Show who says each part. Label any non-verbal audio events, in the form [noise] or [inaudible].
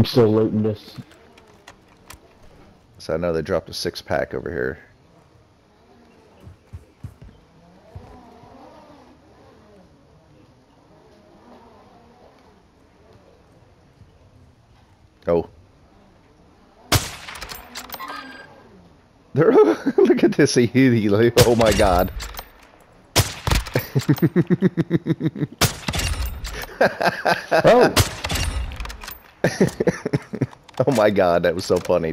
Speaker 1: I'm still looting this.
Speaker 2: So I know they dropped a six pack over here. Oh. There, [laughs] look at this. Oh my god. [laughs]
Speaker 1: Oh! [laughs]
Speaker 2: oh my god, that was so funny.